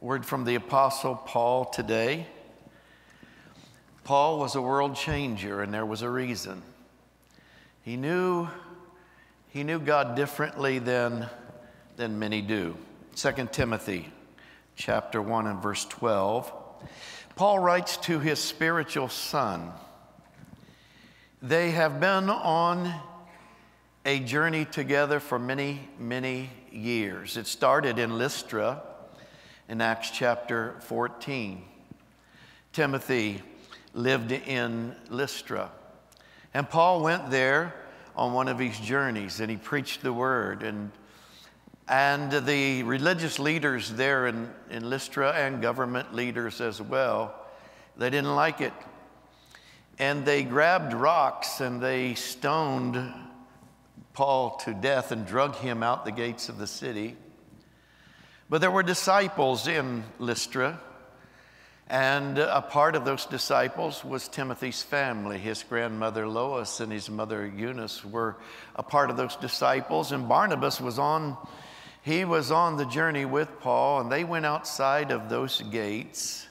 Word from the Apostle Paul today. Paul was a world changer, and there was a reason. He knew, he knew God differently than, than many do. 2 Timothy chapter 1 and verse 12. Paul writes to his spiritual son. They have been on a journey together for many, many years. It started in Lystra in Acts chapter 14. Timothy lived in Lystra. And Paul went there on one of his journeys and he preached the word. And, and the religious leaders there in, in Lystra and government leaders as well, they didn't like it. And they grabbed rocks and they stoned Paul to death and drug him out the gates of the city. But there were disciples in Lystra, and a part of those disciples was Timothy's family. His grandmother Lois and his mother Eunice were a part of those disciples, and Barnabas was on. He was on the journey with Paul, and they went outside of those gates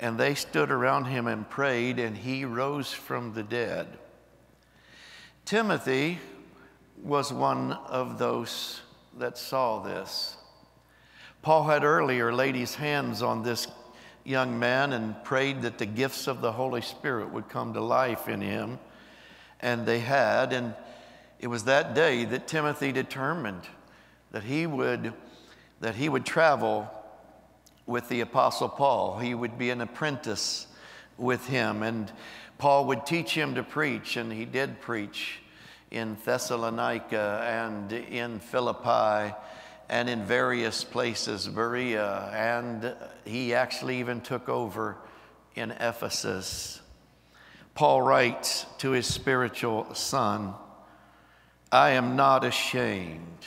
and they stood around him and prayed, and he rose from the dead. Timothy was one of those that saw this. Paul had earlier laid his hands on this young man and prayed that the gifts of the Holy Spirit would come to life in him, and they had. And it was that day that Timothy determined that he would, that he would travel with the Apostle Paul. He would be an apprentice with him, and Paul would teach him to preach, and he did preach in Thessalonica and in Philippi and in various places, Berea, and he actually even took over in Ephesus. Paul writes to his spiritual son, I am not ashamed,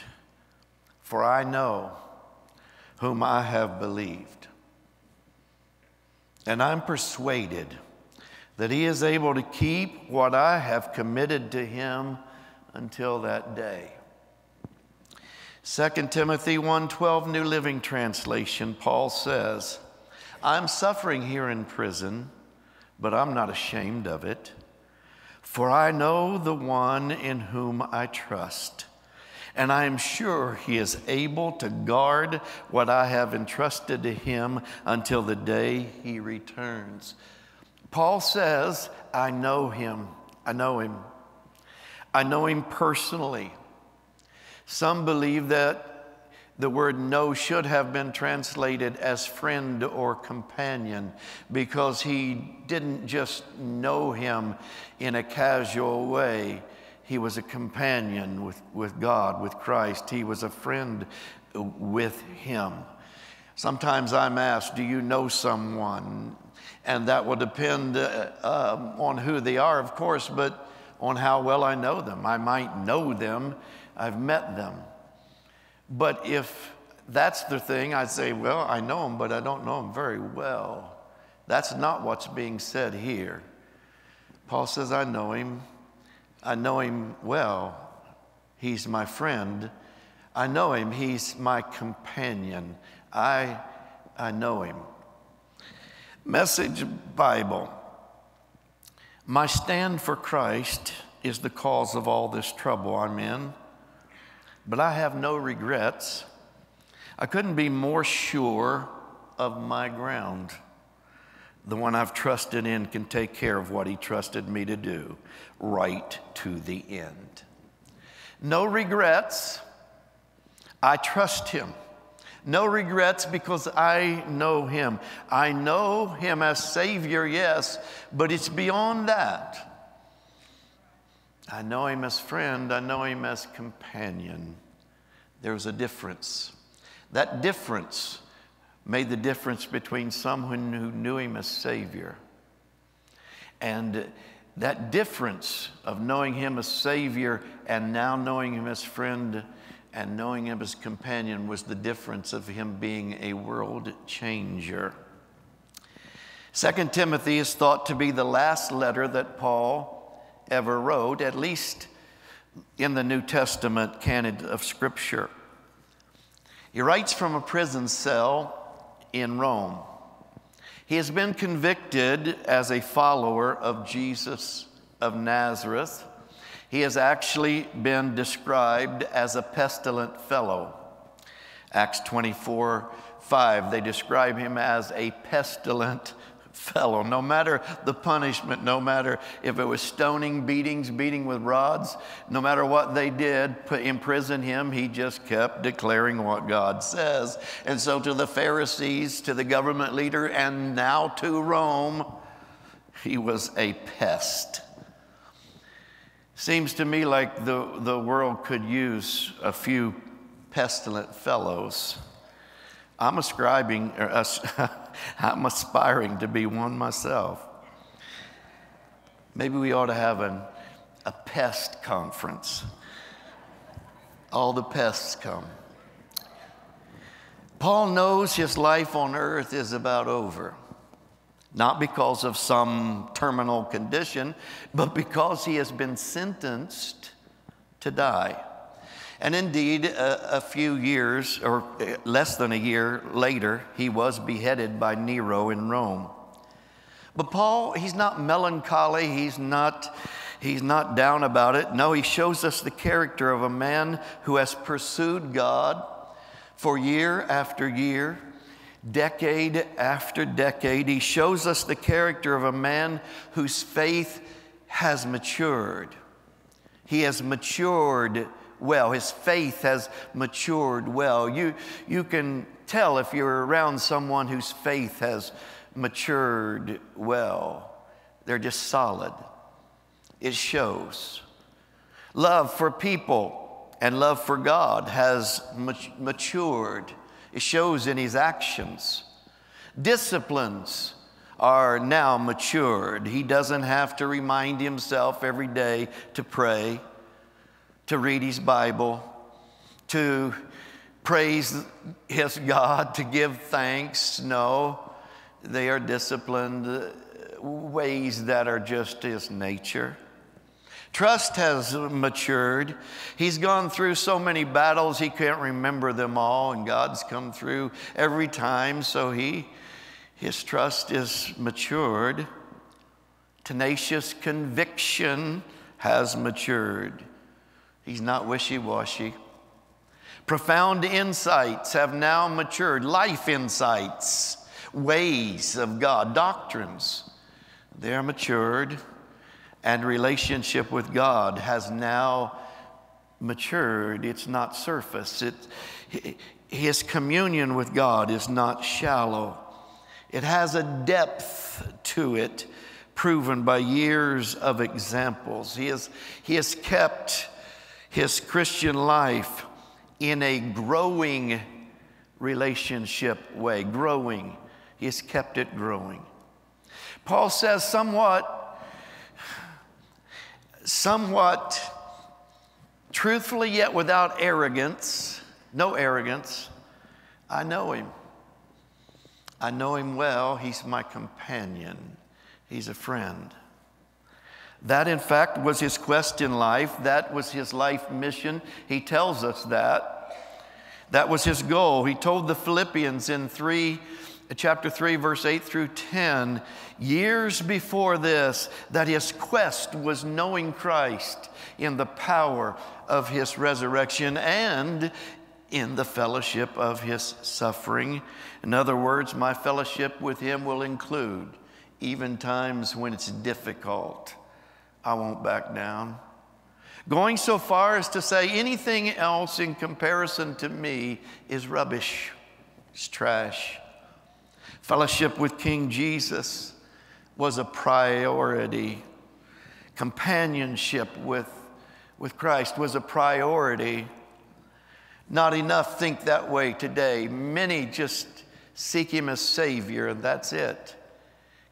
for I know whom I have believed. And I'm persuaded that he is able to keep what I have committed to him until that day. 2 Timothy 1:12 New Living Translation Paul says, I'm suffering here in prison, but I'm not ashamed of it, for I know the one in whom I trust, and I am sure he is able to guard what I have entrusted to him until the day he returns. Paul says, I know him. I know him. I know him personally. Some believe that the word know should have been translated as friend or companion because he didn't just know him in a casual way. He was a companion with, with God, with Christ. He was a friend with him. Sometimes I'm asked, Do you know someone? And that will depend uh, uh, on who they are, of course, but on how well I know them. I might know them, I've met them. But if that's the thing, I'd say, well, I know them, but I don't know them very well. That's not what's being said here. Paul says, I know him. I know him well. He's my friend. I know him. He's my companion. I, I know him. Message Bible. My stand for Christ is the cause of all this trouble I'm in, but I have no regrets. I couldn't be more sure of my ground. The one I've trusted in can take care of what he trusted me to do right to the end. No regrets. I trust him. No regrets because I know him. I know him as Savior, yes, but it's beyond that. I know him as friend, I know him as companion. There's a difference. That difference made the difference between someone who knew him as Savior and that difference of knowing him as Savior and now knowing him as friend and knowing him as companion was the difference of him being a world changer. Second Timothy is thought to be the last letter that Paul ever wrote, at least in the New Testament canon of Scripture. He writes from a prison cell in Rome. He has been convicted as a follower of Jesus of Nazareth. He has actually been described as a pestilent fellow. Acts 24 5, they describe him as a pestilent fellow. No matter the punishment, no matter if it was stoning, beatings, beating with rods, no matter what they did, put, imprison him, he just kept declaring what God says. And so to the Pharisees, to the government leader, and now to Rome, he was a pest. Seems to me like the, the world could use a few pestilent fellows. I'm ascribing, uh, I'm aspiring to be one myself. Maybe we ought to have an, a pest conference. All the pests come. Paul knows his life on earth is about over, not because of some terminal condition, but because he has been sentenced to die. And indeed, a, a, few years, or eh, less than a year later, he was beheaded by Nero in Rome. But Paul, he's not melancholy, he's not, he's not down about it. No, he shows us the character of a man who has pursued God for year after year, decade after decade. He shows us the character of a man whose faith has matured. He has matured well. His faith has matured well. You, you can tell if you're around someone whose faith has matured well. They're just solid. It shows. Love for people and love for God has matured. It shows in his actions. Disciplines are now matured. He doesn't have to remind himself every day to pray to read his Bible, to praise his God, to give thanks. No, they are disciplined uh, ways that are just his nature. Trust has matured. He's gone through so many battles, he can't remember them all, and God's come through every time, so he, his trust is matured. Tenacious conviction has matured. He's not wishy washy. Profound insights have now matured, life insights, ways of God, doctrines. They're matured, and relationship with God has now matured. It's not surface. It, his communion with God is not shallow. It has a depth to it proven by years of examples. He has, he has kept his Christian life in a growing relationship way, growing. He's kept it growing. Paul says, somewhat, somewhat truthfully, yet without arrogance, no arrogance, I know him. I know him well. He's my companion, he's a friend. That, in fact, was his quest in life. That was his life mission. He tells us that. That was his goal. He told the Philippians in 3, chapter 3, verse 8 through 10, years before this, that his quest was knowing Christ in the power of his resurrection and in the fellowship of his suffering. In other words, my fellowship with him will include even times when it's difficult I won't back down. Going so far as to say anything else in comparison to me is rubbish, it's trash. Fellowship with King Jesus was a priority. Companionship with, with Christ was a priority. Not enough think that way today. Many just seek Him as Savior, and that's it.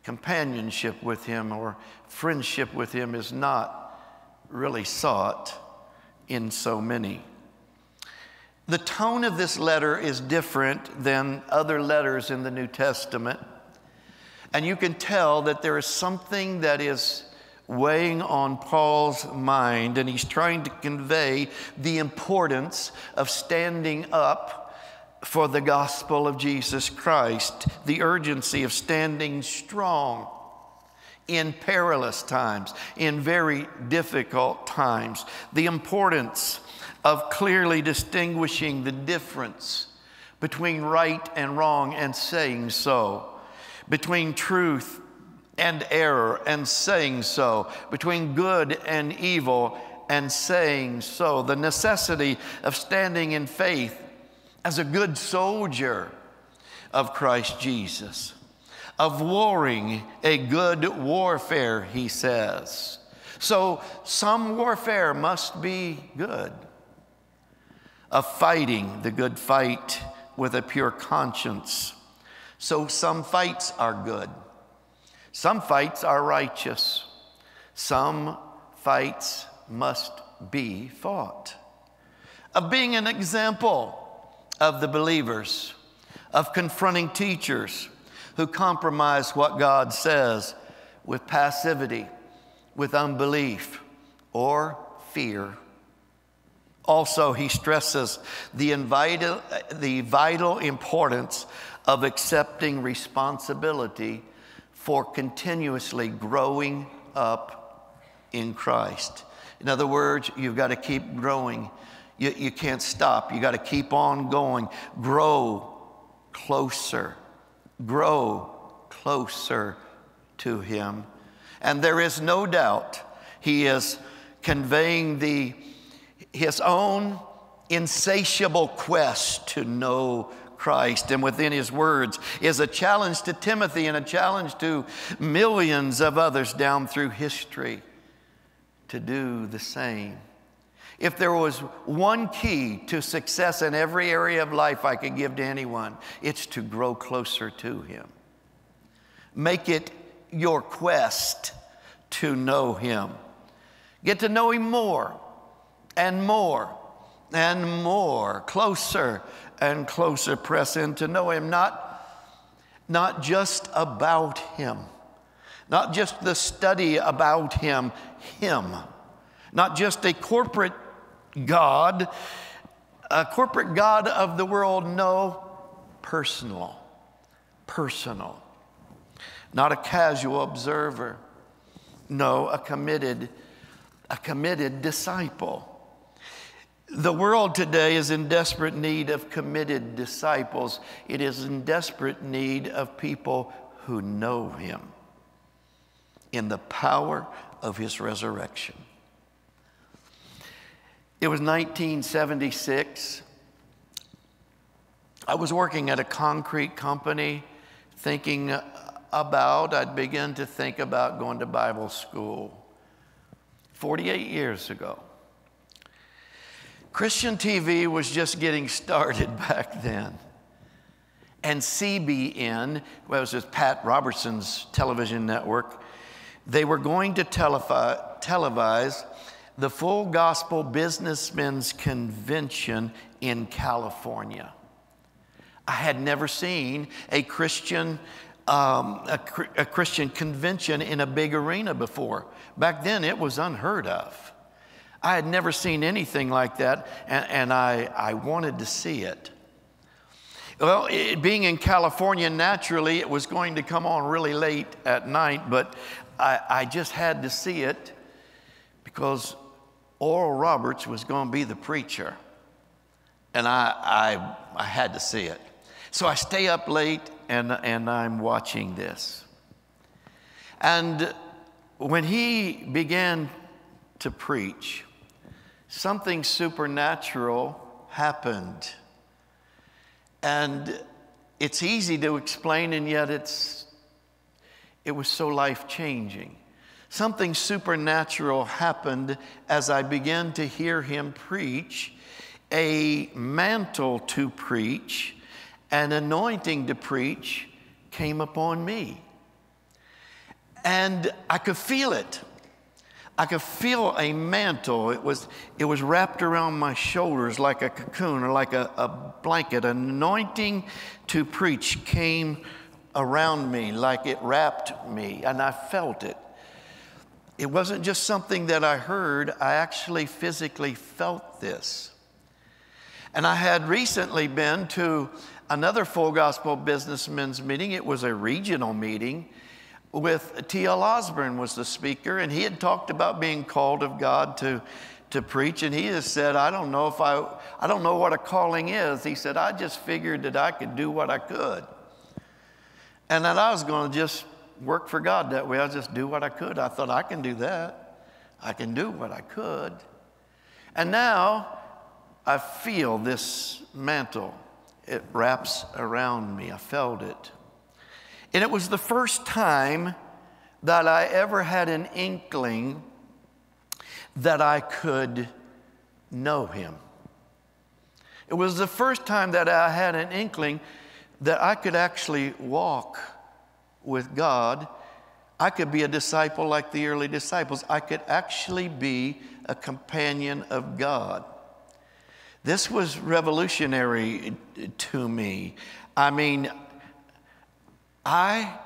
Companionship with Him or friendship with Him is not really sought in so many. The tone of this letter is different than other letters in the New Testament. And you can tell that there is something that is weighing on Paul's mind, and he's trying to convey the importance of standing up for the gospel of Jesus Christ, the urgency of standing strong in perilous times, in very difficult times, the importance of clearly distinguishing the difference between right and wrong and saying so, between truth and error and saying so, between good and evil and saying so, the necessity of standing in faith as a good soldier of Christ Jesus, of warring a good warfare, he says. So, some warfare must be good, of fighting the good fight with a pure conscience. So, some fights are good, some fights are righteous, some fights must be fought. Of being an example of the believers, of confronting teachers who compromise what God says with passivity, with unbelief, or fear. Also, he stresses the, invital, the vital importance of accepting responsibility for continuously growing up in Christ. In other words, you've got to keep growing you, you can't stop. You've got to keep on going. Grow closer. Grow closer to Him. And there is no doubt He is conveying the, His own insatiable quest to know Christ and within his words is a challenge to Timothy and a challenge to millions of others down through history to do the same. If there was one key to success in every area of life I could give to anyone, it's to grow closer to Him. Make it your quest to know Him. Get to know Him more and more and more, closer and closer. Press in to know Him, not, not just about Him, not just the study about Him, Him. Not just a corporate God, a corporate God of the world, no, personal. Personal. Not a casual observer. No, a committed, a committed disciple. The world today is in desperate need of committed disciples. It is in desperate need of people who know Him in the power of His resurrection. It was 1976. I was working at a concrete company thinking uh, about, I'd begin to think about going to Bible school 48 years ago. Christian TV was just getting started back then. And CBN, well, it was Pat Robertson's television network, they were going to televise the Full Gospel Businessmen's Convention in California. I had never seen a Christian, um, a, a Christian convention in a big arena before. Back then, it was unheard of. I had never seen anything like that, and, and I, I wanted to see it. Well, it, being in California, naturally, it was going to come on really late at night, but I, I just had to see it because Oral Roberts was going to be the preacher. And I, I, I had to see it. So I stay up late and, and I'm watching this. And when he began to preach, something supernatural happened. And it's easy to explain, and yet it's, it was so life changing. Something supernatural happened as I began to hear him preach, a mantle to preach, an anointing to preach came upon me. And I could feel it. I could feel a mantle. It was, it was wrapped around my shoulders like a cocoon or like a, a blanket. An anointing to preach came around me like it wrapped me, and I felt it. It wasn't just something that I heard, I actually physically felt this. And I had recently been to another full gospel businessmen's meeting. It was a regional meeting with T.L. Osborn was the speaker, and he had talked about being called of God to, to preach, and he just said, I don't know if I, I don't know what a calling is. He said, I just figured that I could do what I could. And that I was going to just work for God that way. I just do what I could. I thought I can do that. I can do what I could. And now I feel this mantle. It wraps around me. I felt it. And it was the first time that I ever had an inkling that I could know him. It was the first time that I had an inkling that I could actually walk with God. I could be a disciple like the early disciples. I could actually be a companion of God. This was revolutionary to me. I mean, I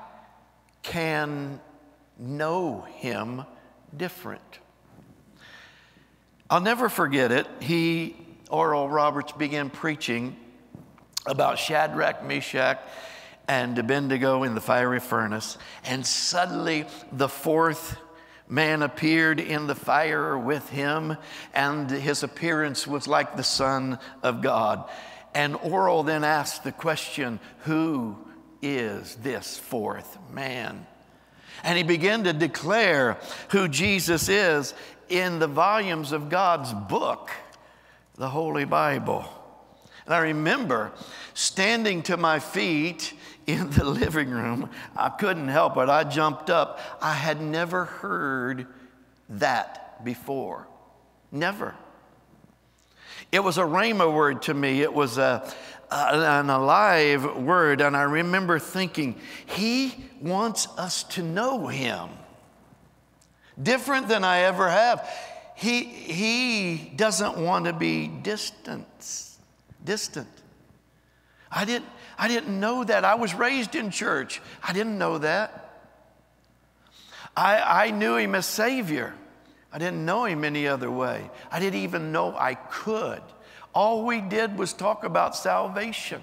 can know him different. I'll never forget it. He, Oral Roberts, began preaching about Shadrach, Meshach, and Abednego in the fiery furnace. And suddenly the fourth man appeared in the fire with him, and his appearance was like the Son of God. And Oral then asked the question Who is this fourth man? And he began to declare who Jesus is in the volumes of God's book, the Holy Bible. And I remember standing to my feet in the living room. I couldn't help it. I jumped up. I had never heard that before. Never. It was a rhema word to me. It was a, an alive word. And I remember thinking, He wants us to know Him. Different than I ever have. He, he doesn't want to be distant. Distant. I didn't, I didn't know that. I was raised in church. I didn't know that. I, I knew him as Savior. I didn't know him any other way. I didn't even know I could. All we did was talk about salvation.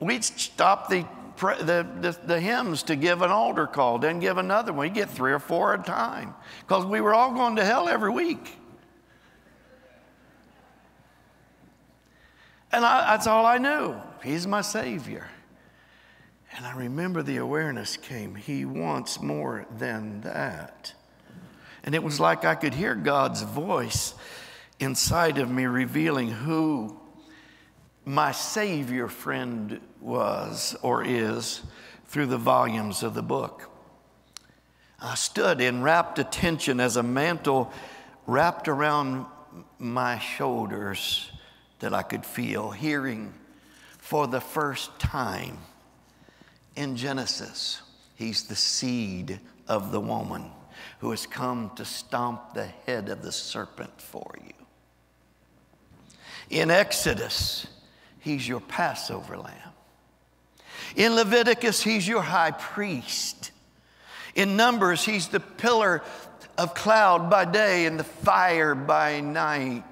We'd stop the, the, the, the hymns to give an altar call, then give another one. We'd get three or four at a time because we were all going to hell every week. And I, that's all I knew. He's my Savior. And I remember the awareness came. He wants more than that. And it was like I could hear God's voice inside of me revealing who my Savior friend was or is through the volumes of the book. I stood in rapt attention as a mantle wrapped around my shoulders that I could feel, hearing for the first time in Genesis, he's the seed of the woman who has come to stomp the head of the serpent for you. In Exodus, he's your Passover lamb. In Leviticus, he's your high priest. In Numbers, he's the pillar of cloud by day and the fire by night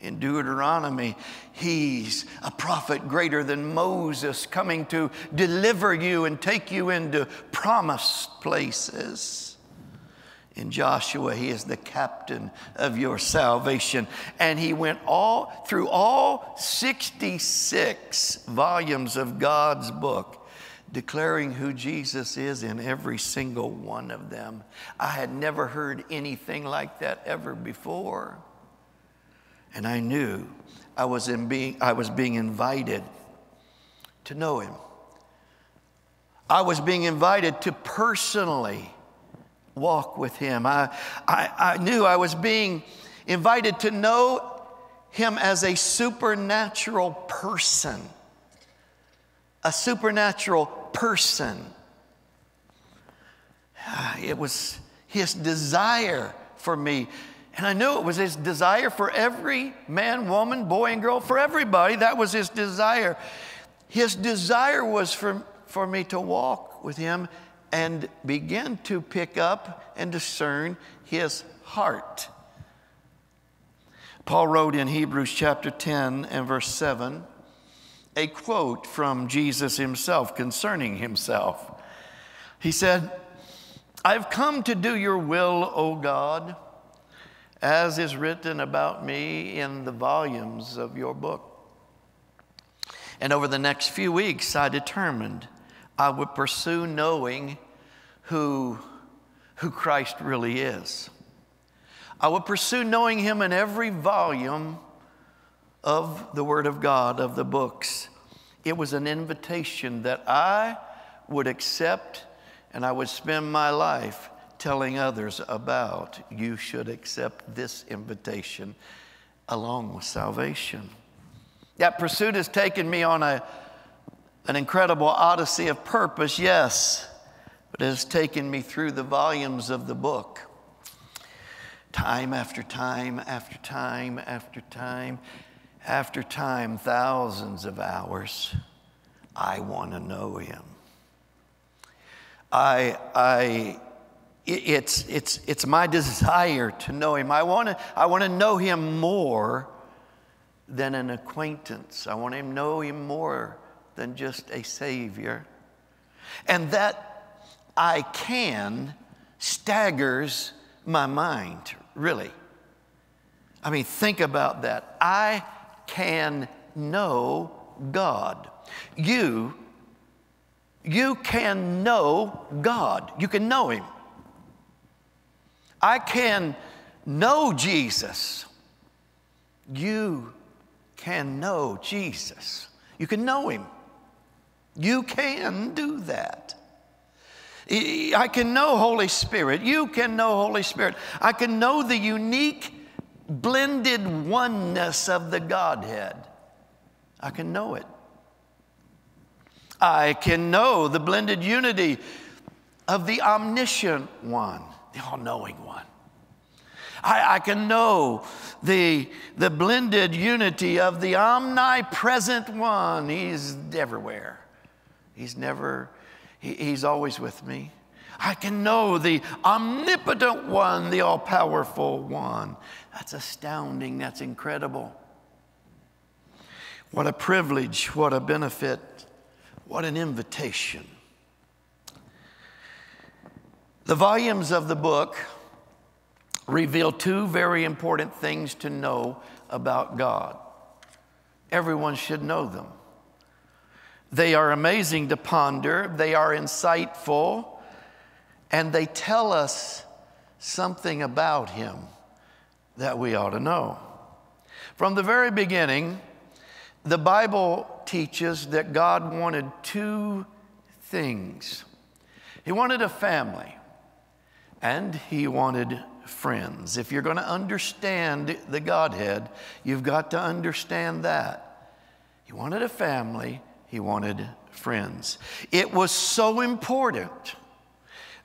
in Deuteronomy, he's a prophet greater than Moses coming to deliver you and take you into promised places. In Joshua, he is the captain of your salvation. And he went all through all 66 volumes of God's book, declaring who Jesus is in every single one of them. I had never heard anything like that ever before. And I knew I was, in being, I was being invited to know him. I was being invited to personally walk with him. I, I, I knew I was being invited to know him as a supernatural person. A supernatural person. Ah, it was his desire for me and I knew it was his desire for every man, woman, boy, and girl, for everybody. That was his desire. His desire was for, for me to walk with him and begin to pick up and discern his heart. Paul wrote in Hebrews chapter 10 and verse 7 a quote from Jesus himself concerning himself. He said, I've come to do your will, O God, as is written about me in the volumes of your book. And over the next few weeks, I determined I would pursue knowing who, who Christ really is. I would pursue knowing him in every volume of the Word of God, of the books. It was an invitation that I would accept and I would spend my life telling others about. You should accept this invitation along with salvation. That pursuit has taken me on a, an incredible odyssey of purpose, yes, but it has taken me through the volumes of the book. Time after time after time after time after time, thousands of hours, I want to know him. I, I, it's, it's, it's my desire to know him. I want to, I want to know him more than an acquaintance. I want to know him more than just a savior. And that I can staggers my mind, really. I mean, think about that. I can know God. You, you can know God. You can know Him. I can know Jesus. You can know Jesus. You can know Him. You can do that. I can know Holy Spirit. You can know Holy Spirit. I can know the unique blended oneness of the Godhead. I can know it. I can know the blended unity of the omniscient one, the all knowing one. I, I, can know the, the blended unity of the omnipresent one. He's everywhere, He's never, he, He's always with me. I can know the omnipotent one, the all powerful one. That's astounding. That's incredible. What a privilege. What a benefit. What an invitation. The volumes of the book reveal two very important things to know about God. Everyone should know them. They are amazing to ponder, they are insightful, and they tell us something about Him that we ought to know. From the very beginning, the Bible teaches that God wanted two things He wanted a family, and He wanted friends. If you're going to understand the Godhead, you've got to understand that. He wanted a family, He wanted friends. It was so important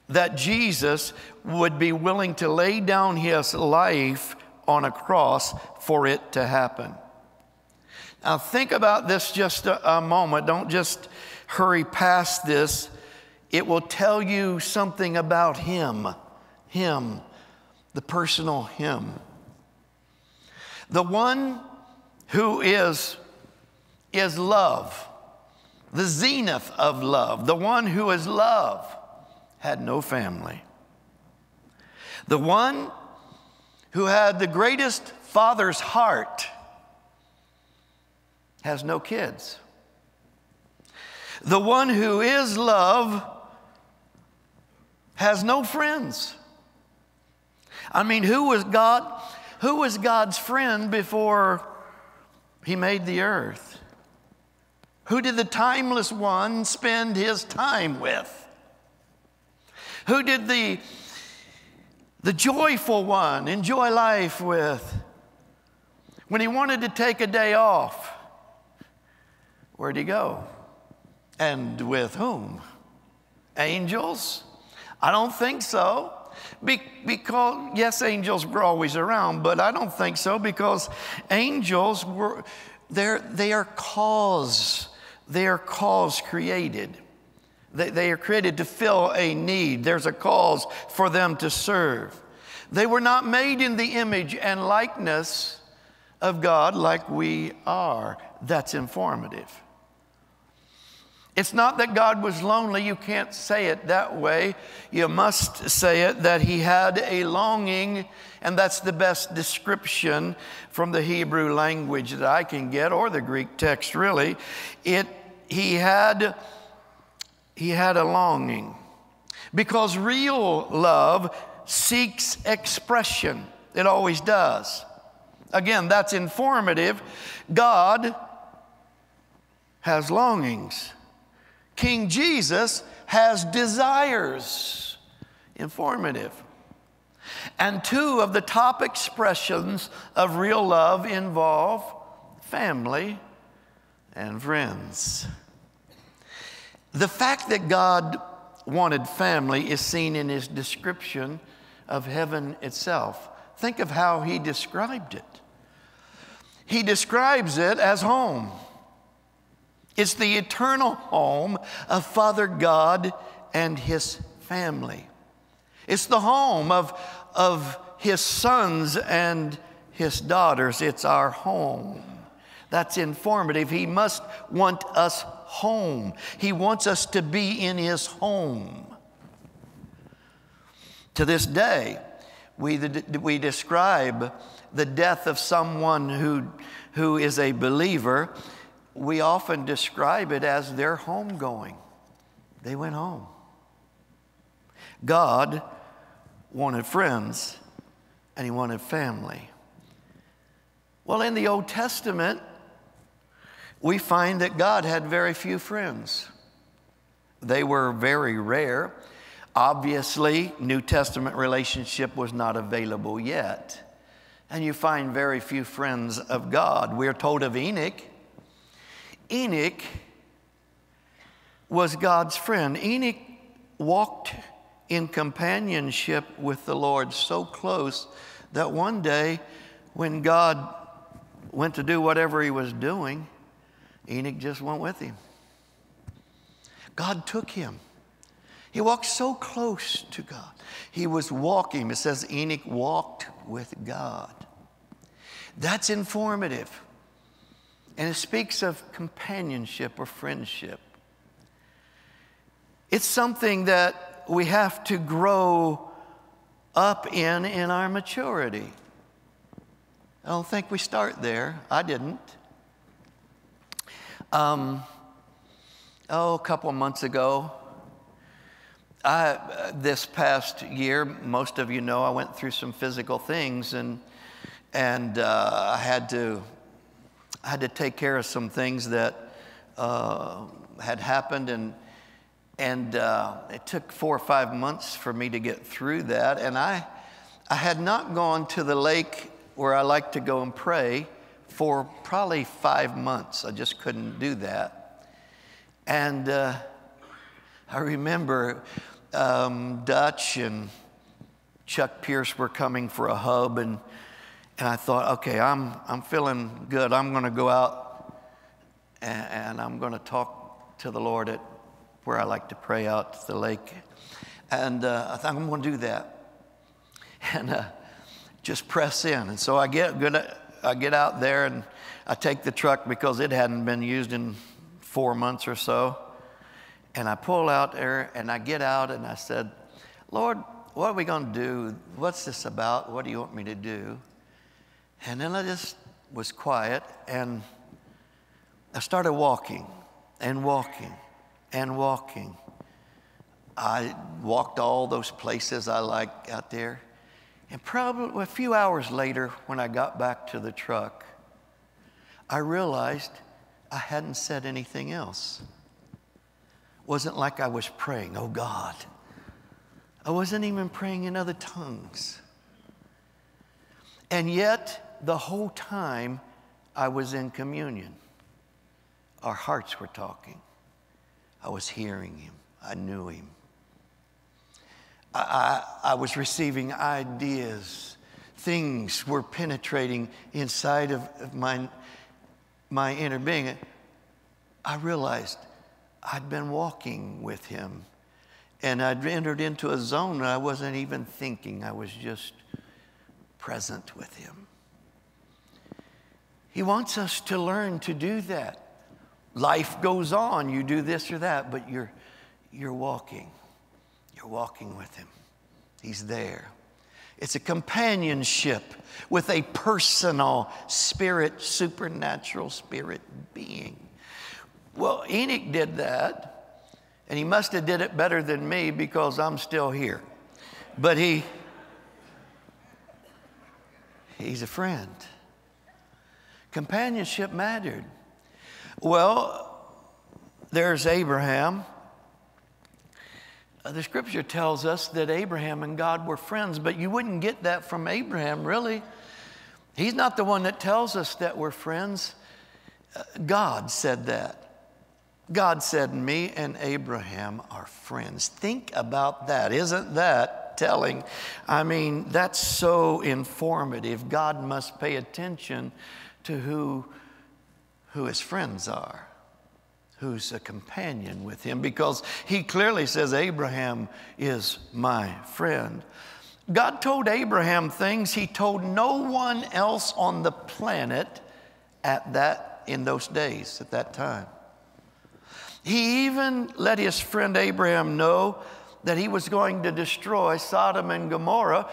that Jesus would be willing to lay down his life on a cross for it to happen. Now, think about this just a, a moment. Don't just hurry past this. It will tell you something about him, him, the personal him. The one who is, is love, the zenith of love, the one who is love had no family. The one who had the greatest father's heart has no kids. The one who is love has no friends. I mean, who was God? Who was God's friend before he made the earth? Who did the timeless one spend his time with? Who did the, the joyful one enjoy life with? When he wanted to take a day off, where'd he go? And with whom? Angels? I don't think so. Be- because, yes, angels were always around, but I don't think so because angels were, they're, they are cause, they are cause created. They, they are created to fill a need. There's a cause for them to serve. They were not made in the image and likeness of God like we are. That's informative. It's not that God was lonely. You can't say it that way. You must say it that he had a longing, and that's the best description from the Hebrew language that I can get, or the Greek text, really. It, he, had, he had a longing. Because real love seeks expression, it always does. Again, that's informative. God has longings. King Jesus has desires. Informative. And two of the top expressions of real love involve family and friends. The fact that God wanted family is seen in his description of heaven itself. Think of how he described it. He describes it as home. It's the eternal home of Father God and His family. It's the home of, of His sons and His daughters. It's our home. That's informative. He must want us home. He wants us to be in His home. To this day, we, we describe the death of someone who, who is a believer we often describe it as their homegoing. They went home. God wanted friends and he wanted family. Well, in the Old Testament, we find that God had very few friends. They were very rare. Obviously, New Testament relationship was not available yet. And you find very few friends of God. We're told of Enoch Enoch was God's friend. Enoch walked in companionship with the Lord so close that one day when God went to do whatever he was doing, Enoch just went with him. God took him. He walked so close to God. He was walking. It says Enoch walked with God. That's informative. And it speaks of companionship or friendship. It's something that we have to grow up in in our maturity. I don't think we start there. I didn't. Um, oh, a couple of months ago, I, this past year, most of you know, I went through some physical things and, and uh, I had to I had to take care of some things that uh, had happened, and, and uh, it took four or five months for me to get through that. And I, I had not gone to the lake where I like to go and pray for probably five months. I just couldn't do that. And uh, I remember um, Dutch and Chuck Pierce were coming for a hub, and and I thought, okay, I'm, I'm feeling good. I'm going to go out and, and I'm going to talk to the Lord at where I like to pray out to the lake. And uh, I thought I'm going to do that. And uh, just press in. And so I get, good, I get out there and I take the truck because it hadn't been used in four months or so. And I pull out there and I get out and I said, Lord, what are we going to do? What's this about? What do you want me to do? And then I just was quiet and I started walking and walking and walking. I walked all those places I like out there. And probably a few hours later, when I got back to the truck, I realized I hadn't said anything else. It wasn't like I was praying, oh God. I wasn't even praying in other tongues. And yet, the whole time I was in communion. Our hearts were talking. I was hearing him. I knew him. I, I, I was receiving ideas. Things were penetrating inside of, of my, my inner being. I realized I'd been walking with him and I'd entered into a zone I wasn't even thinking, I was just present with him. He wants us to learn to do that. Life goes on, you do this or that, but you're, you're walking. You're walking with Him. He's there. It's a companionship with a personal spirit, supernatural spirit being. Well, Enoch did that, and he must have did it better than me because I'm still here. But he he's a friend. Companionship mattered. Well, there's Abraham. Uh, the scripture tells us that Abraham and God were friends, but you wouldn't get that from Abraham, really. He's not the one that tells us that we're friends. Uh, God said that. God said, Me and Abraham are friends. Think about that. Isn't that telling? I mean, that's so informative. God must pay attention to who, who his friends are, who's a companion with him, because he clearly says, Abraham is my friend. God told Abraham things he told no one else on the planet at that in those days at that time. He even let his friend Abraham know that he was going to destroy Sodom and Gomorrah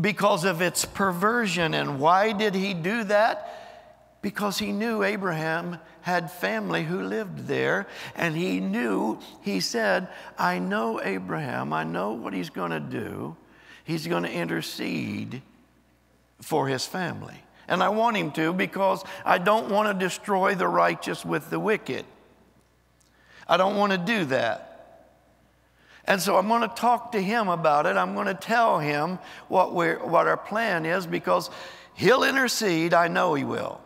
because of its perversion. And why did he do that? Because he knew Abraham had family who lived there, and he knew, he said, I know Abraham, I know what he's going to do. He's going to intercede for his family. And I want him to because I don't want to destroy the righteous with the wicked. I don't want to do that. And so I'm going to talk to him about it. I'm going to tell him what, we're, what our plan is because he'll intercede. I know he will.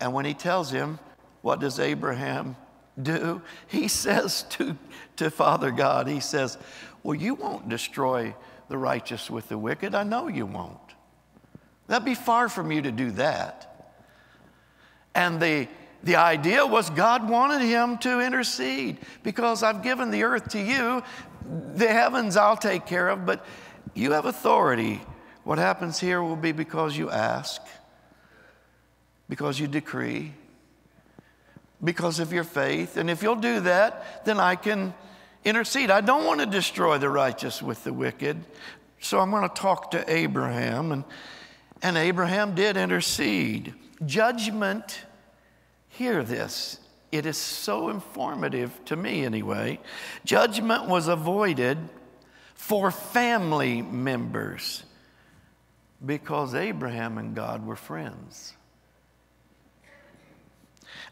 And when he tells him, what does Abraham do? He says to, to Father God, he says, Well, you won't destroy the righteous with the wicked. I know you won't. That'd be far from you to do that. And the the idea was God wanted him to intercede because I've given the earth to you. The heavens I'll take care of, but you have authority. What happens here will be because you ask, because you decree, because of your faith. And if you'll do that, then I can intercede. I don't want to destroy the righteous with the wicked. So I'm going to talk to Abraham. And, and Abraham did intercede. Judgment Hear this. It is so informative to me, anyway. Judgment was avoided for family members because Abraham and God were friends.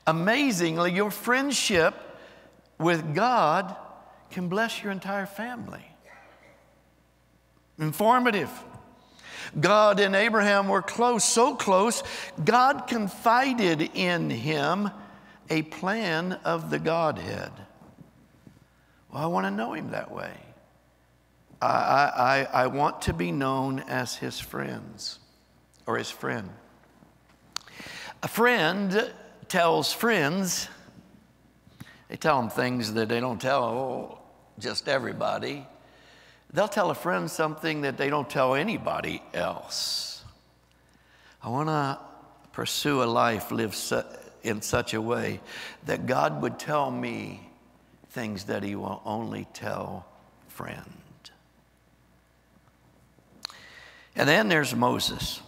Amazingly, your friendship with God can bless your entire family. Informative. God and Abraham were close, so close, God confided in him a plan of the Godhead. Well, I want to know him that way. I, I, I want to be known as his friends or his friend. A friend tells friends, they tell them things that they don't tell just everybody they'll tell a friend something that they don't tell anybody else. I want to pursue a life lived in such a way that God would tell me things that He will only tell friend. And then there's Moses.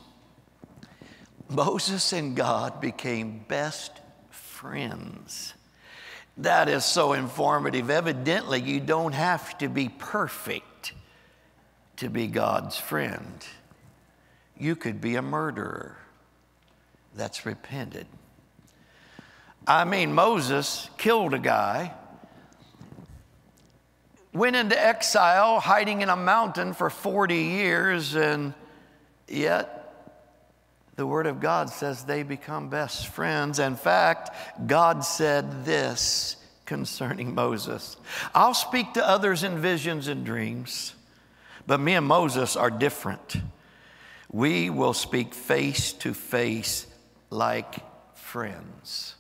Moses and God became best friends. That is so informative. Evidently, you don't have to be perfect to be God's friend. You could be a murderer that's repented. I mean, Moses killed a guy, went into exile, hiding in a mountain for 40 years, and yet the Word of God says they become best friends. In fact, God said this concerning Moses I'll speak to others in visions and dreams. But me and Moses are different. We will speak face to face like friends.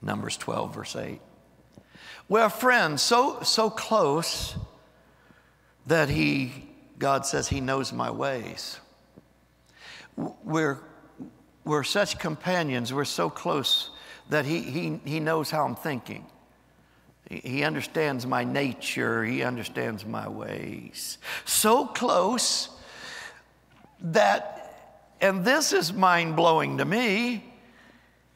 Numbers 12, verse 8. We're friends so, so close that he, God says, He knows my ways. We're, we're such companions, we're so close that he, he, he knows how I'm thinking. He understands my nature. He understands my ways. So close that, and this is mind blowing to me,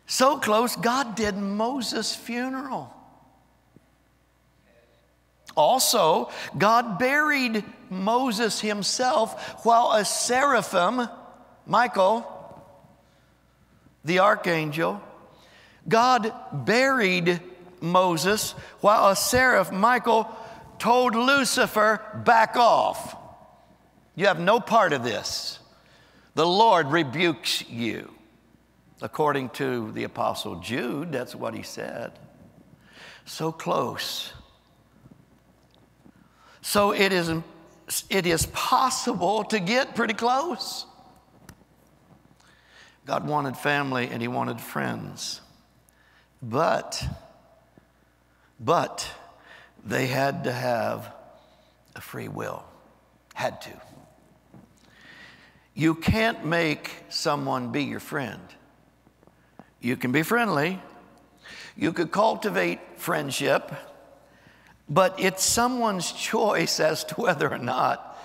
so close, God did Moses' funeral. Also, God buried Moses himself while a seraphim, Michael, the archangel, God buried Moses while a seraph, Michael, told Lucifer, back off. You have no part of this. The Lord rebukes you. According to the Apostle Jude, that's what he said. So close. So it is, it is possible to get pretty close. God wanted family and he wanted friends. But, but they had to have a free will. Had to. You can't make someone be your friend. You can be friendly. You could cultivate friendship, but it's someone's choice as to whether or not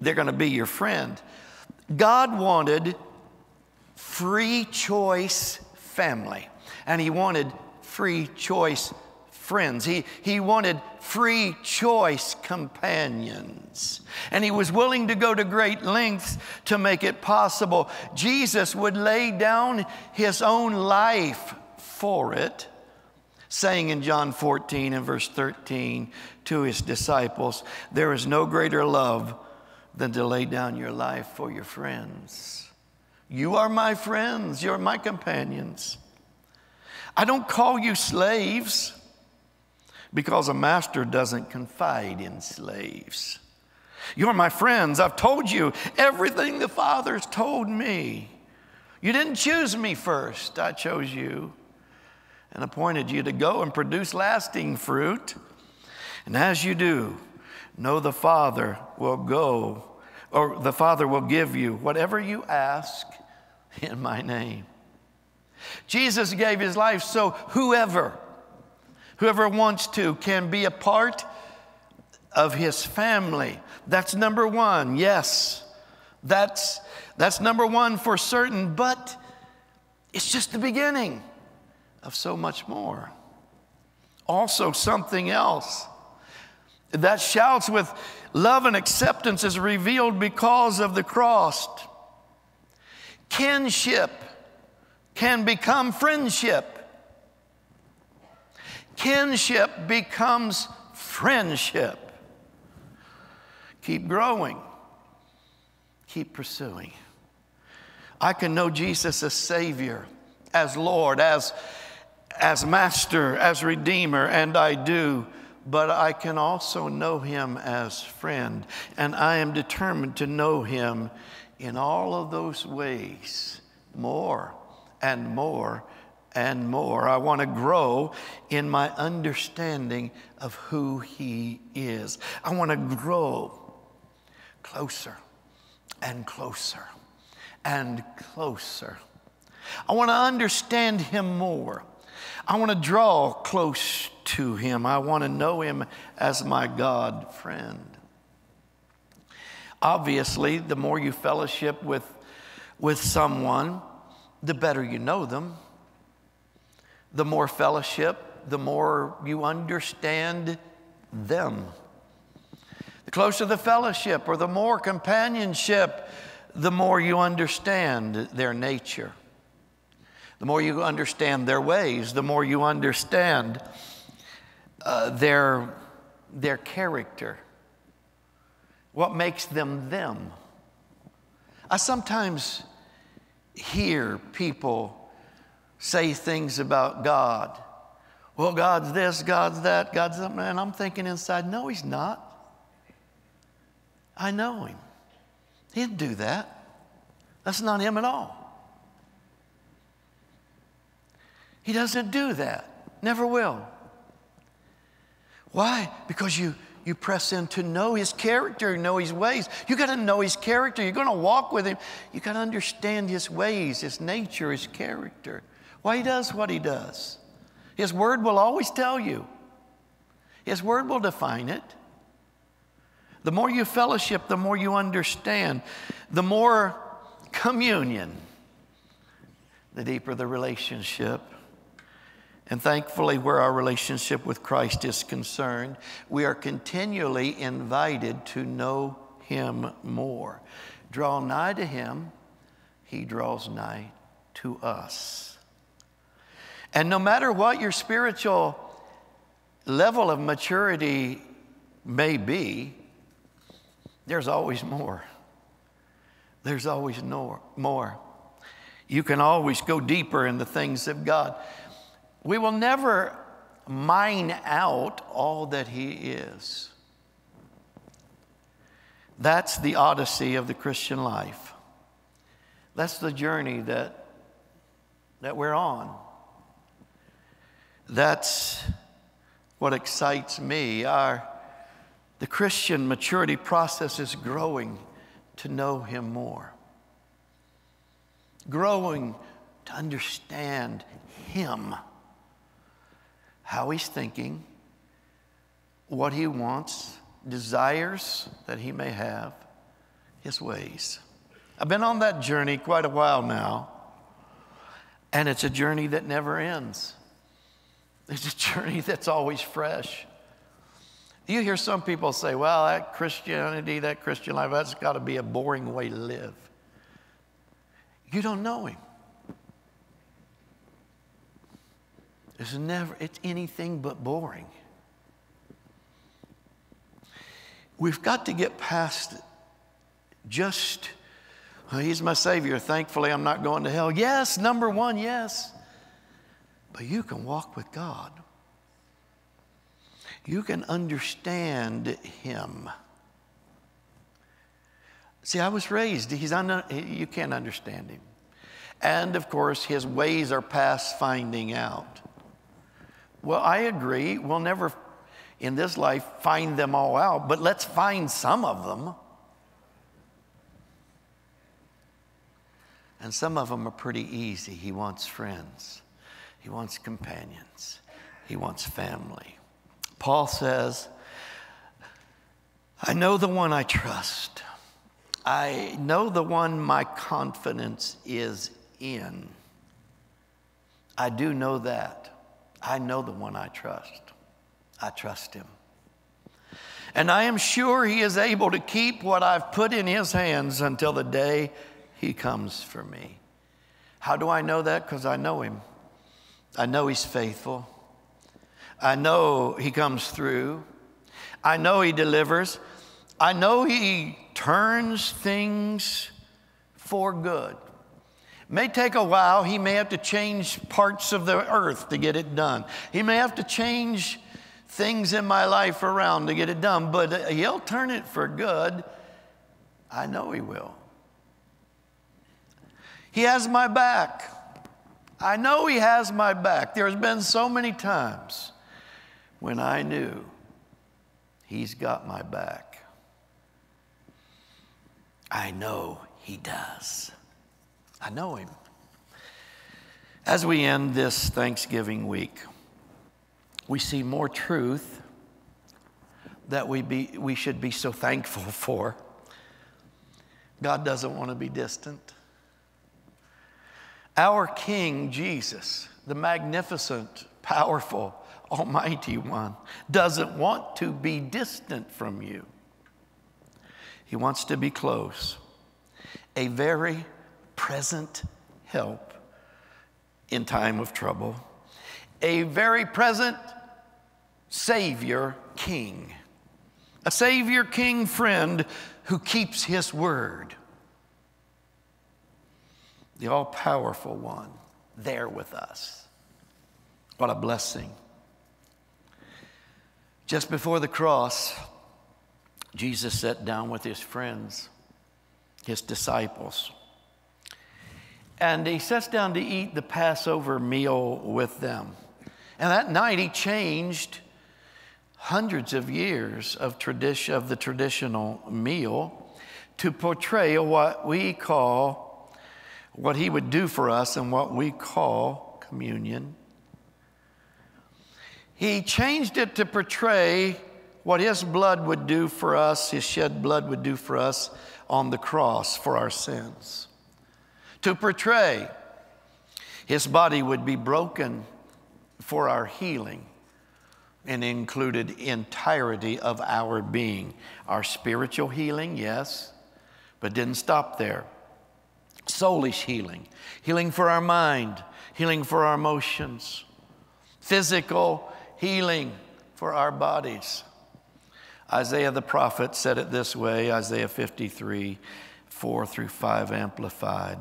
they're going to be your friend. God wanted free choice family, and He wanted free choice friends. He, he wanted free choice companions. And he was willing to go to great lengths to make it possible. Jesus would lay down his own life for it, saying in John 14 and verse 13 to his disciples, There is no greater love than to lay down your life for your friends. You are my friends, you're my companions. I don't call you slaves because a master doesn't confide in slaves. You're my friends. I've told you everything the Father's told me. You didn't choose me first, I chose you and appointed you to go and produce lasting fruit. And as you do, know the Father will go, or the Father will give you whatever you ask in my name. Jesus gave his life so whoever Whoever wants to can be a part of his family. That's number one, yes. That's, that's number one for certain, but it's just the beginning of so much more. Also, something else that shouts with love and acceptance is revealed because of the cross. Kinship can become friendship kinship becomes friendship. Keep growing, keep pursuing. I can know Jesus as Savior, as Lord, as, as Master, as Redeemer, and I do, but I can also know Him as friend, and I am determined to know Him in all of those ways more and more and more. I want to grow in my understanding of who He is. I want to grow closer and closer and closer. I want to understand Him more. I want to draw close to Him. I want to know Him as my God friend. Obviously, the more you fellowship with, with someone, the better you know them the more fellowship, the more you understand them. The closer the fellowship or the more companionship, the more you understand their nature. The more you understand their ways, the more you understand uh, their, their character, what makes them them. I sometimes hear people say things about God. Well, God's this, God's that, God's something. And I'm thinking inside, no, He's not. I know Him. He didn't do that. That's not Him at all. He doesn't do that. Never will. Why? Because you, you press in to know his character, know his ways. You got to know his character. You're going to walk with him. You got to understand his ways, his nature, his character, why he does what he does. His word will always tell you, his word will define it. The more you fellowship, the more you understand, the more communion, the deeper the relationship. And thankfully, where our relationship with Christ is concerned, we are continually invited to know Him more. Draw nigh to Him, He draws nigh to us. And no matter what your spiritual level of maturity may be, there's always more. There's always more. You can always go deeper in the things of God. We will never mine out all that He is. That's the odyssey of the Christian life. That's the journey that, that we're on. That's what excites me. Our, the Christian maturity process is growing to know Him more, growing to understand Him how he's thinking, what he wants, desires that he may have, his ways. I've been on that journey quite a while now, and it's a journey that never ends. It's a journey that's always fresh. You hear some people say, well, that Christianity, that Christian life, that's got to be a boring way to live. You don't know him. It's never, it's anything but boring. We've got to get past just, well, He's my Savior. Thankfully, I'm not going to hell. Yes, number one, yes. But you can walk with God, you can understand Him. See, I was raised, he's un- you can't understand Him. And of course, His ways are past finding out. Well, I agree. We'll never in this life find them all out, but let's find some of them. And some of them are pretty easy. He wants friends, he wants companions, he wants family. Paul says, I know the one I trust. I know the one my confidence is in. I do know that. I know the one I trust. I trust him. And I am sure he is able to keep what I've put in his hands until the day he comes for me. How do I know that? Because I know him. I know he's faithful. I know he comes through. I know he delivers. I know he turns things for good. May take a while. He may have to change parts of the earth to get it done. He may have to change things in my life around to get it done, but He'll turn it for good. I know He will. He has my back. I know He has my back. There's been so many times when I knew He's got my back. I know He does. I know him. As we end this Thanksgiving week, we see more truth that we, be, we should be so thankful for. God doesn't want to be distant. Our King Jesus, the magnificent, powerful, almighty one, doesn't want to be distant from you. He wants to be close. A very present help in time of trouble, a very present Savior King, a Savior King friend who keeps His word, the all powerful one there with us. What a blessing. Just before the cross, Jesus sat down with his friends, his disciples. And he sits down to eat the Passover meal with them. And that night he changed hundreds of years of tradition of the traditional meal to portray what we call what he would do for us and what we call communion. He changed it to portray what his blood would do for us, his shed blood would do for us on the cross for our sins. To portray his body would be broken for our healing and included entirety of our being. Our spiritual healing, yes, but didn't stop there. Soulish healing, healing for our mind, healing for our emotions, physical healing for our bodies. Isaiah the prophet said it this way Isaiah 53, 4 through 5, amplified.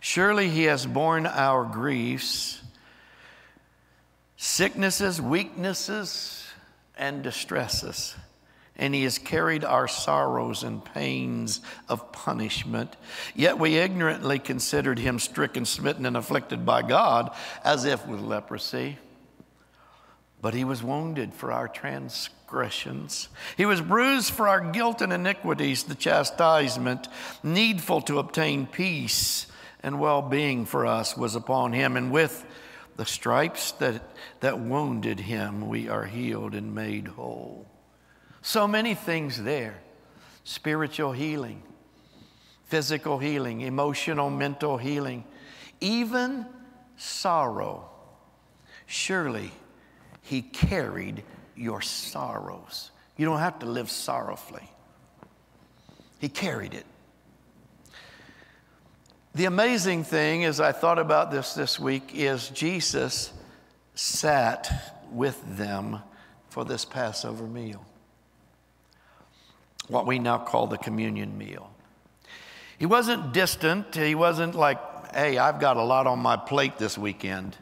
Surely he has borne our griefs, sicknesses, weaknesses, and distresses. And he has carried our sorrows and pains of punishment. Yet we ignorantly considered him stricken, smitten, and afflicted by God, as if with leprosy. But he was wounded for our transgressions. He was bruised for our guilt and iniquities, the chastisement needful to obtain peace and well being for us was upon him. And with the stripes that, that wounded him, we are healed and made whole. So many things there spiritual healing, physical healing, emotional, mental healing, even sorrow. Surely he carried your sorrows. You don't have to live sorrowfully. He carried it. The amazing thing, as I thought about this this week, is Jesus sat with them for this Passover meal, what we now call the communion meal. He wasn't distant, he wasn't like, hey, I've got a lot on my plate this weekend.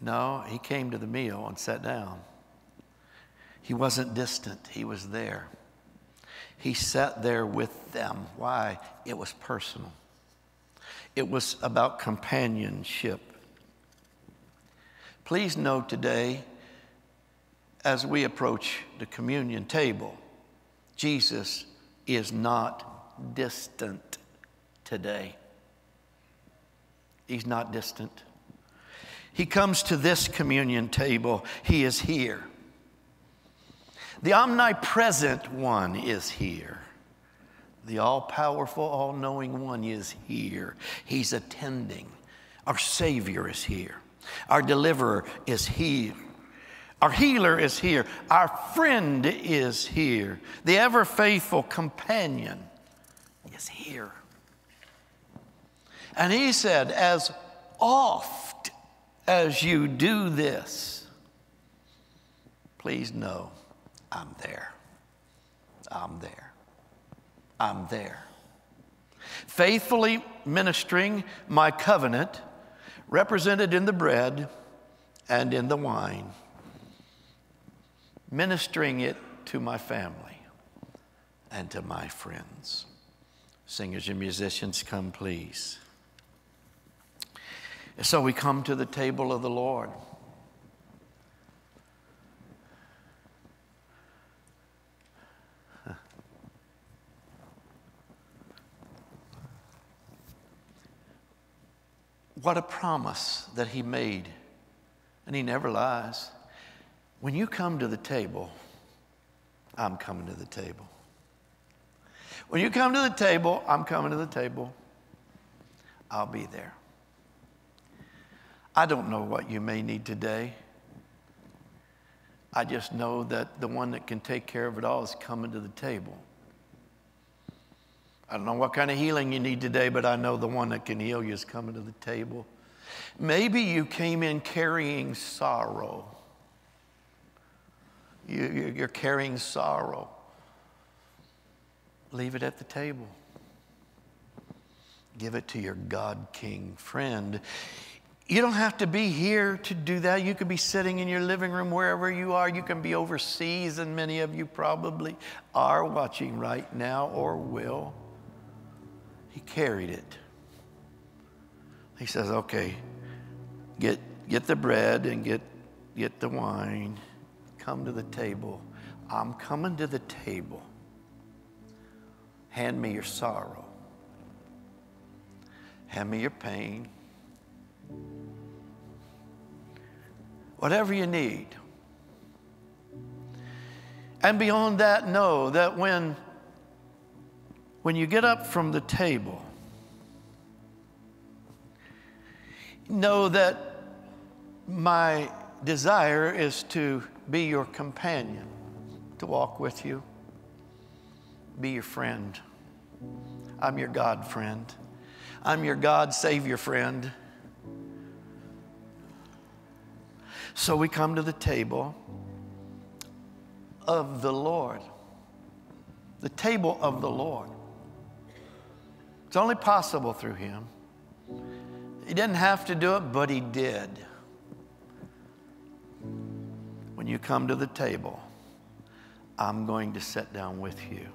No, he came to the meal and sat down. He wasn't distant, he was there. He sat there with them. Why? It was personal, it was about companionship. Please note today, as we approach the communion table, Jesus is not distant today. He's not distant. He comes to this communion table, He is here. The omnipresent one is here. The all powerful, all knowing one is here. He's attending. Our Savior is here. Our deliverer is here. Our healer is here. Our friend is here. The ever faithful companion is here. And he said, As oft as you do this, please know I'm there. I'm there. I'm there. Faithfully ministering my covenant, represented in the bread and in the wine, ministering it to my family and to my friends. Singers and musicians, come please. So we come to the table of the Lord. What a promise that he made, and he never lies. When you come to the table, I'm coming to the table. When you come to the table, I'm coming to the table. I'll be there. I don't know what you may need today. I just know that the one that can take care of it all is coming to the table. I don't know what kind of healing you need today, but I know the one that can heal you is coming to the table. Maybe you came in carrying sorrow. You, are carrying sorrow. Leave it at the table. Give it to your God King friend. You don't have to be here to do that. You could be sitting in your living room wherever you are. You can be overseas, and many of you probably are watching right now or will. He carried it. He says, okay, get, get the bread and get, get the wine. Come to the table. I'm coming to the table. Hand me your sorrow. Hand me your pain. Whatever you need. And beyond that, know that when, when you get up from the table, know that my desire is to be your companion, to walk with you, be your friend. I'm your God friend. I'm your God Savior friend. So we come to the table of the Lord, the table of the Lord. It's only possible through Him. He didn't have to do it, but He did. When you come to the table, I'm going to sit down with you.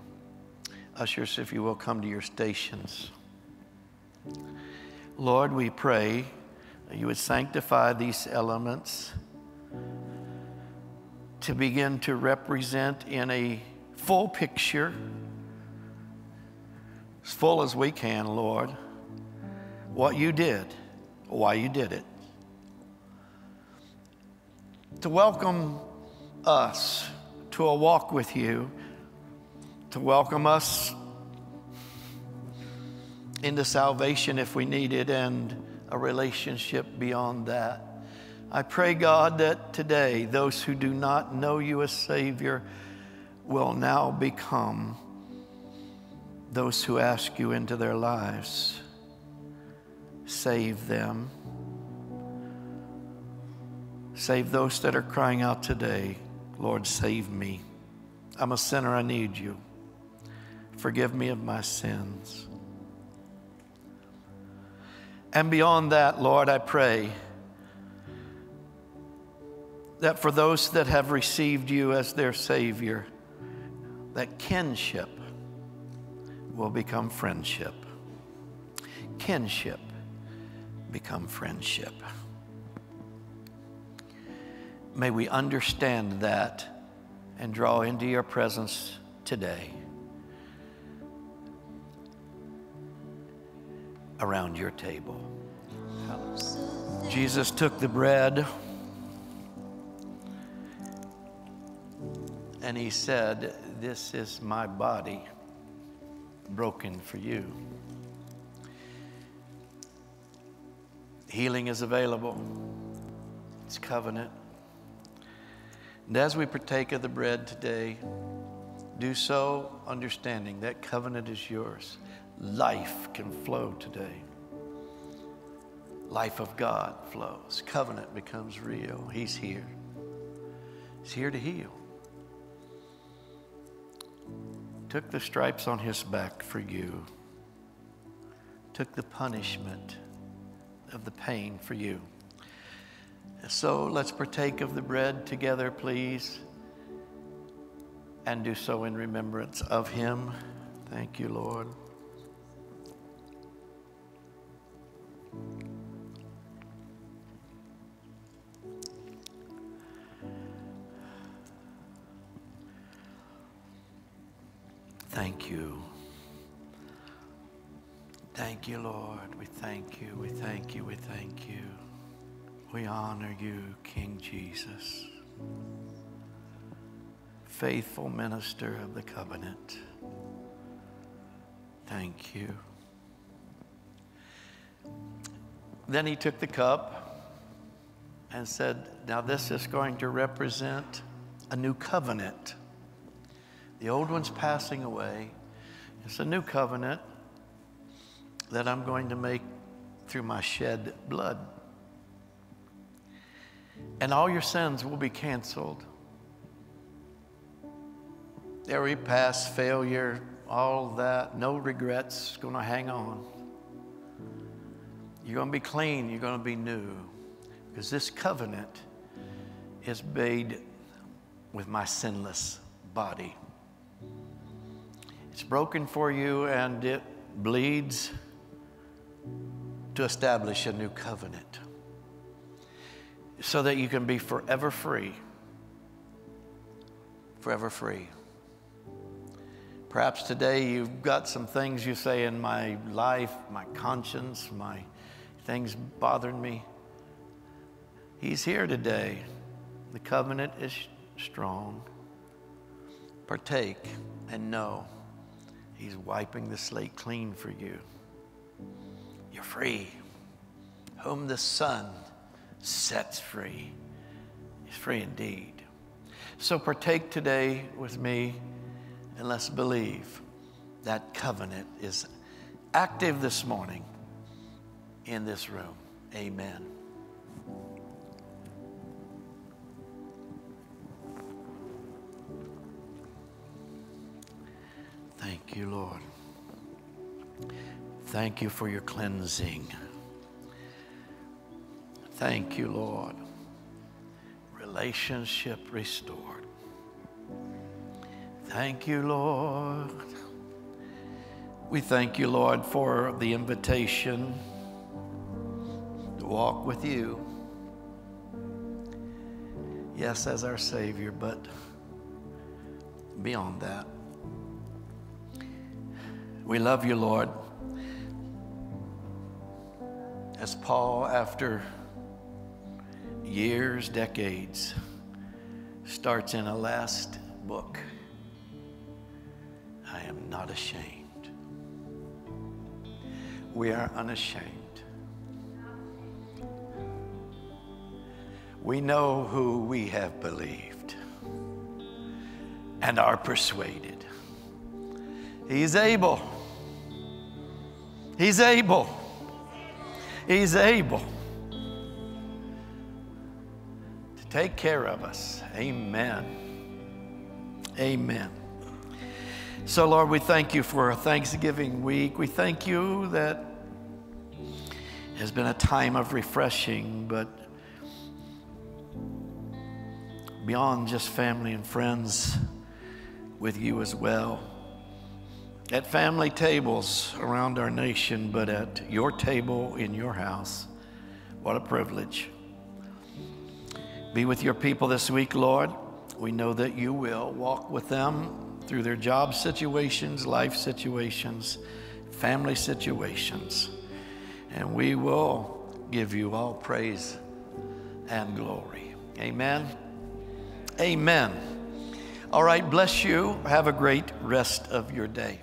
Ushers, if you will, come to your stations. Lord, we pray that you would sanctify these elements to begin to represent in a full picture, as full as we can, Lord, what you did, why you did it. To welcome us to a walk with you, to welcome us into salvation if we need it, and a relationship beyond that. I pray, God, that today those who do not know you as Savior will now become those who ask you into their lives. Save them. Save those that are crying out today, Lord, save me. I'm a sinner, I need you. Forgive me of my sins. And beyond that, Lord, I pray that for those that have received you as their Savior, that kinship will become friendship. Kinship become friendship. May we understand that and draw into your presence today around your table. Jesus took the bread. And he said, This is my body broken for you. Healing is available, it's covenant. And as we partake of the bread today, do so understanding that covenant is yours. Life can flow today. Life of God flows. Covenant becomes real. He's here. He's here to heal took the stripes on his back for you, took the punishment of the pain for you. So let's partake of the bread together, please, and do so in remembrance of him. Thank you, Lord. Thank you. Thank you, Lord. We thank you. We thank you. We thank you. We honor you, King Jesus, faithful minister of the covenant. Thank you. Then he took the cup and said, Now this is going to represent a new covenant the old one's passing away. It's a new covenant that I'm going to make through my shed blood. And all your sins will be canceled. Every past failure, all that, no regrets, going to hang on. You're going to be clean, you're going to be new. Because this covenant is made with my sinless body. It's broken for you and it bleeds to establish a new covenant so that you can be forever free forever free. Perhaps today you've got some things you say in my life, my conscience, my things bothering me. He's here today. The covenant is strong. Partake and know He's wiping the slate clean for you. You're free. Whom the Son sets free is free indeed. So partake today with me and let's believe that covenant is active this morning in this room. Amen. Thank you, Lord. Thank you for your cleansing. Thank you, Lord. Relationship restored. Thank you, Lord. We thank you, Lord, for the invitation to walk with you. Yes, as our Savior, but beyond that. We love you, Lord. As Paul, after years, decades, starts in a last book I am not ashamed. We are unashamed. We know who we have believed and are persuaded. He's able He's able. He's able take care of us. Amen. Amen. So, Lord, we thank you for a Thanksgiving week. We thank you that has been a time of refreshing, but beyond just family and friends with you as well at family tables around our nation, but at your table in your house. What a privilege. Be with your people this week, Lord. We know that you will walk with them through their job situations, life situations, family situations. And we will give you all praise and glory. Amen. Amen. All right, bless you. Have a great rest of your day.